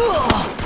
I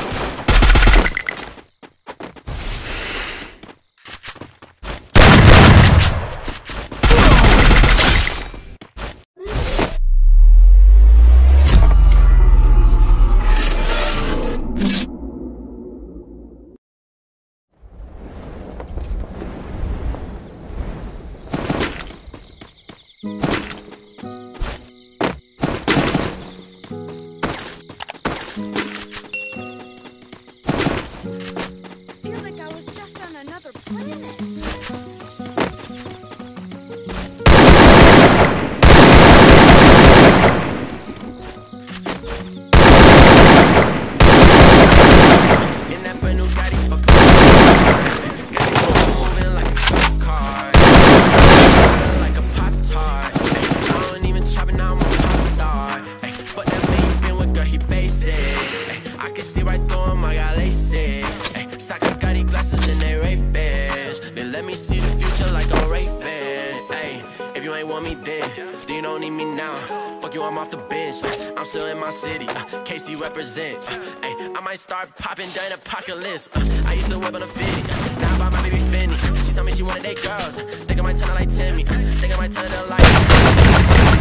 city uh, KC represent, uh, I might start popping during apocalypse uh, I used to whip on a 50, uh, now I buy my baby Fendi She told me she wanted eight girls, think I might turn her like Timmy Think I might turn her like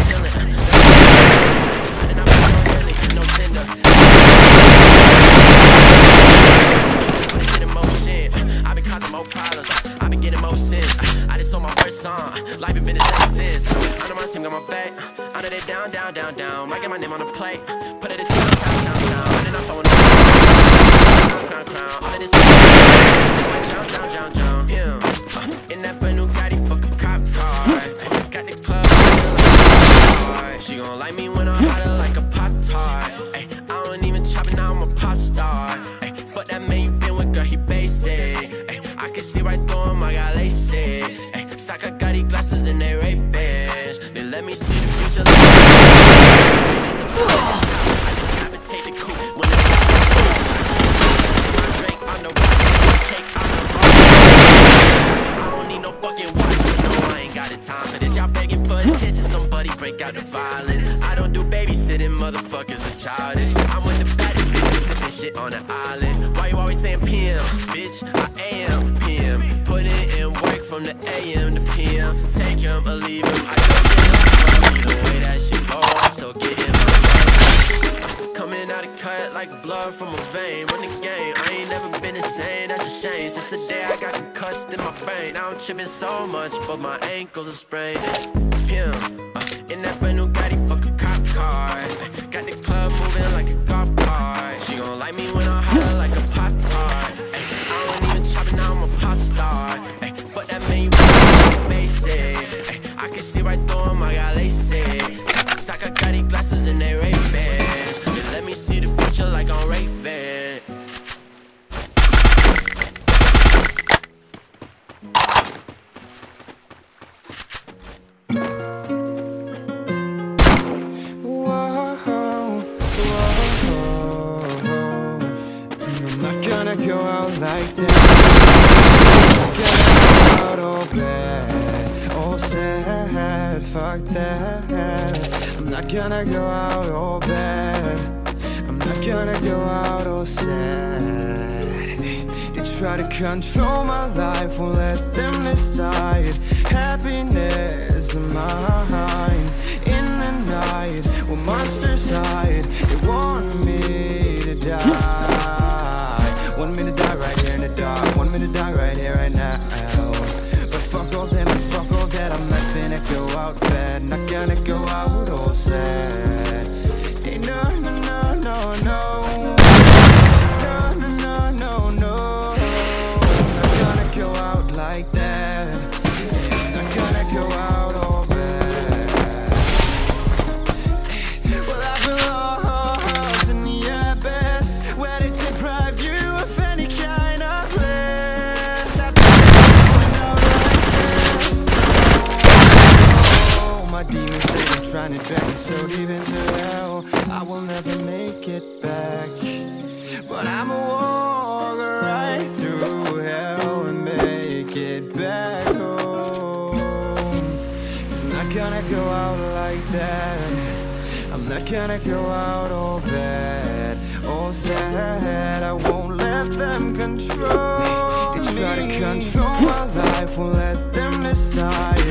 Chillin', uh, and I'm so really, no Tinder. I been causing more problems, I been getting more sins I just sold my first song, life ain't been the same since I my team got my back, uh, it down, down, down, down Might get my name on the plate, uh, put it in town, town, town, town then I'm throwing crown, crown, crown All of this Drown, drown, drown, drown, yeah uh, In that brand new Bitch, I am PM. Putting in work from the AM to PM. Take him or leave him, I go get him. The way that shit go, I'm still getting money. Coming out of cut like blood from a vein. Run the game, I ain't never been same. That's a shame. Since the day I got concussed in my brain, now I'm tripping so much, but my ankles are sprained. Pim, uh, in that brand new Gotti, fuck a cop car. Got the club moving like a They let me see the future like I'm I'm not gonna go out like that. All all. Fuck that. Not gonna go out all bad. I'm not gonna go out all sad. They try to control my life, won't let them decide. Happiness of mine in the night when monsters hide. They want me to die. Want me to die right here in the dark. Want me to die right here, right now. But fuck all that, fuck all that. I'm not gonna go out bad. Not gonna go out drag me deep into hell. I will never make it back. But I'ma walk right through hell and make it back home. Not gonna go out like that. I'm not gonna go out all bad, all all sad. I won't let them control. They try to control my life, won't let them decide.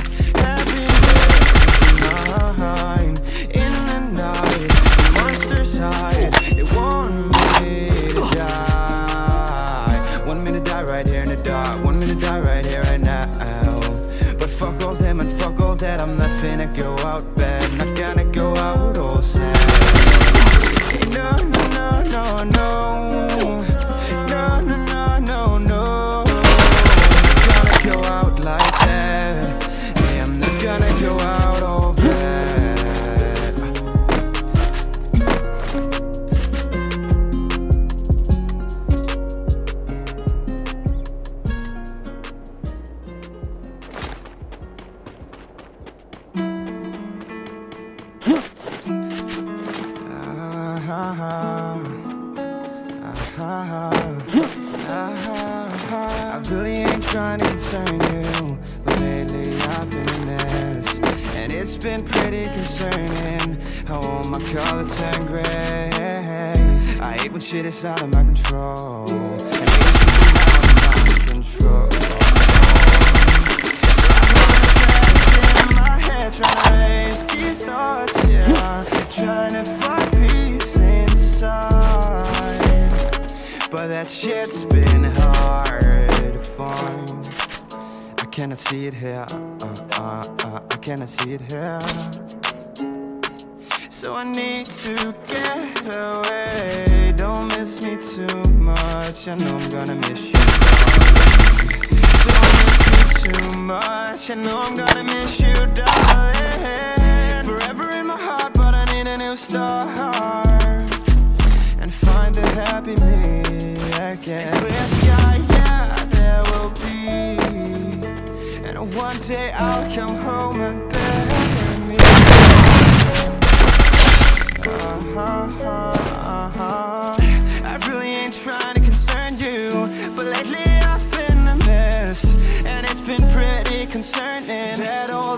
It's been pretty concerning how all my colors turn gray. I hate when shit is out of my control, and it's out of my control. my head trying to these thoughts, yeah. Trying to find peace inside. But that shit's been hard to find. I cannot see it here. Uh, uh, uh, I cannot see it here. So I need to get away. Don't miss me too much. I know I'm gonna miss you. Don't miss me too much. I know I'm gonna miss you, darling. Forever in my heart, but I need a new start. And find the happy me again. Clear sky, yeah, there will be. One day I'll come home and bury me. Uh-huh, uh-huh. I really ain't trying to concern you, but lately I've been a mess, and it's been pretty concerning that all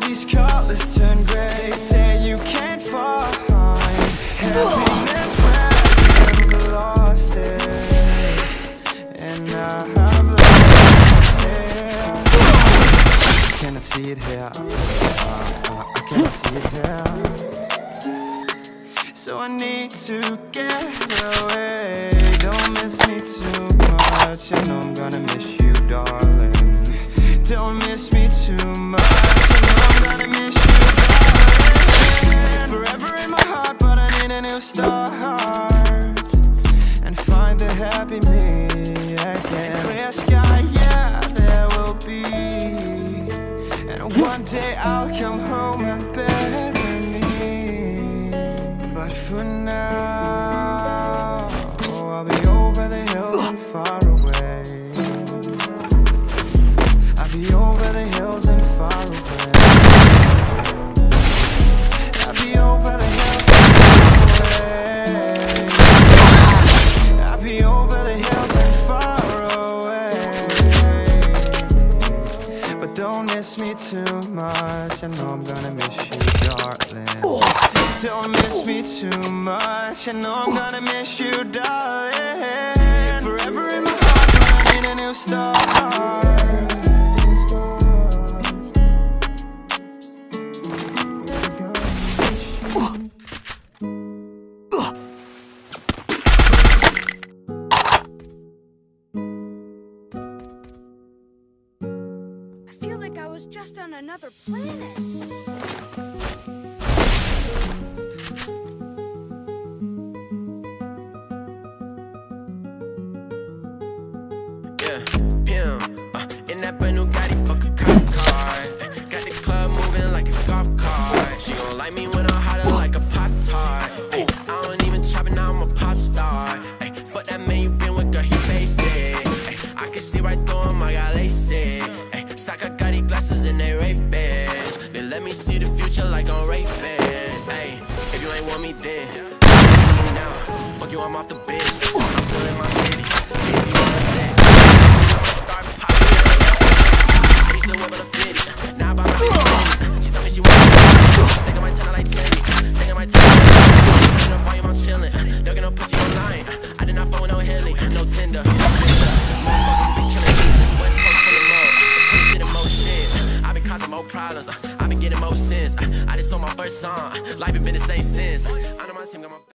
day I'll come home and better me. But for now, oh, I'll be over the hills and far much. I know I'm gonna miss you, darling. Forever in my heart, I need a new start. I feel like I was just on another planet. Like me when I'm hotter like a pop tart. I don't even chop it, now I'm a pop star. Ay, fuck that man you been with, girl, he basic. Ay, I can see right through him, I got LASIK. Ay, Saka Gotti glasses and they rape bands. They let me see the future like I'm Raven. Ay, if you ain't want me then, now. Fuck you, I'm off the bitch. I'm still in my city. Busy what I said. First song. Life ain't been the same since. I know my team got my.